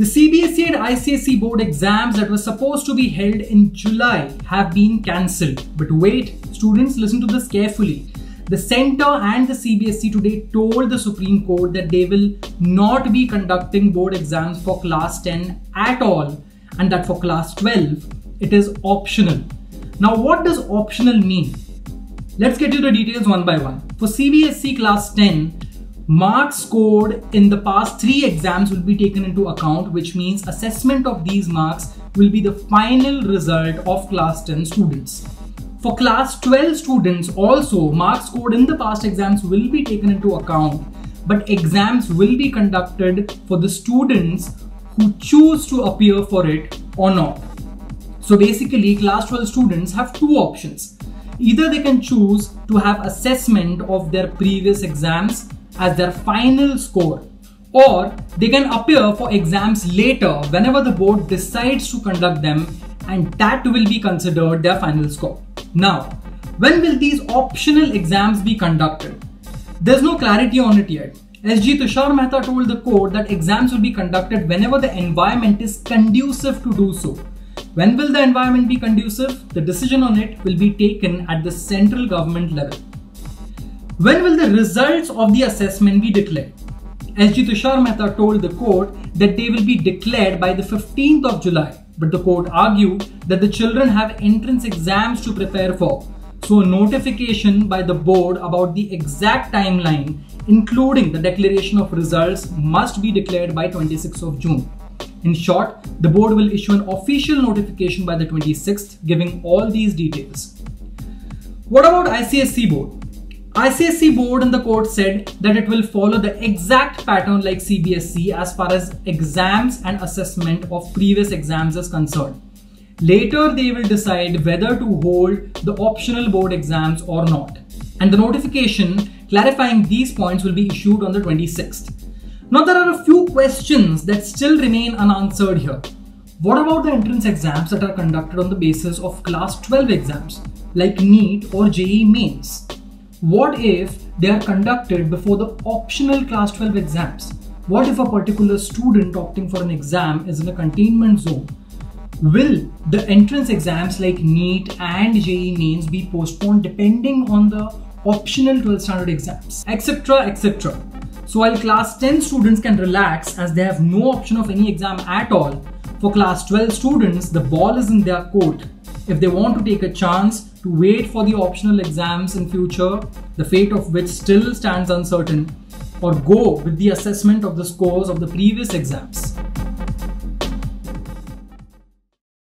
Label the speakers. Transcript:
Speaker 1: The CBSE and ICSE board exams that were supposed to be held in July have been cancelled. But wait, students, listen to this carefully. The center and the CBSE today told the Supreme Court that they will not be conducting board exams for class 10 at all and that for class 12 it is optional. Now, what does optional mean? Let's get you the details one by one. For CBSE class 10, Marks scored in the past three exams will be taken into account, which means assessment of these marks will be the final result of class 10 students. For class 12 students also, marks scored in the past exams will be taken into account, but exams will be conducted for the students who choose to appear for it or not. So basically, class 12 students have two options. Either they can choose to have assessment of their previous exams as their final score or they can appear for exams later whenever the board decides to conduct them and that will be considered their final score. Now, when will these optional exams be conducted? There's no clarity on it yet. SG Tushar Mehta told the court that exams will be conducted whenever the environment is conducive to do so. When will the environment be conducive? The decision on it will be taken at the central government level. When will the results of the assessment be declared? SG Tushar Mehta told the court that they will be declared by the 15th of July, but the court argued that the children have entrance exams to prepare for. So, a notification by the board about the exact timeline, including the declaration of results, must be declared by 26th of June. In short, the board will issue an official notification by the 26th giving all these details. What about ICSE board? ICSE board in the court said that it will follow the exact pattern like CBSE as far as exams and assessment of previous exams is concerned. Later, they will decide whether to hold the optional board exams or not. And the notification clarifying these points will be issued on the 26th. Now, there are a few questions that still remain unanswered here. What about the entrance exams that are conducted on the basis of class 12 exams like NEET or JEE mains? What if they are conducted before the optional class 12 exams? What if a particular student opting for an exam is in a containment zone? Will the entrance exams like NEET and JEE mains be postponed depending on the optional 12 standard exams, etc. etc. So while class 10 students can relax as they have no option of any exam at all, for class 12 students, the ball is in their court. If they want to take a chance to wait for the optional exams in future, the fate of which still stands uncertain, or go with the assessment of the scores of the previous exams.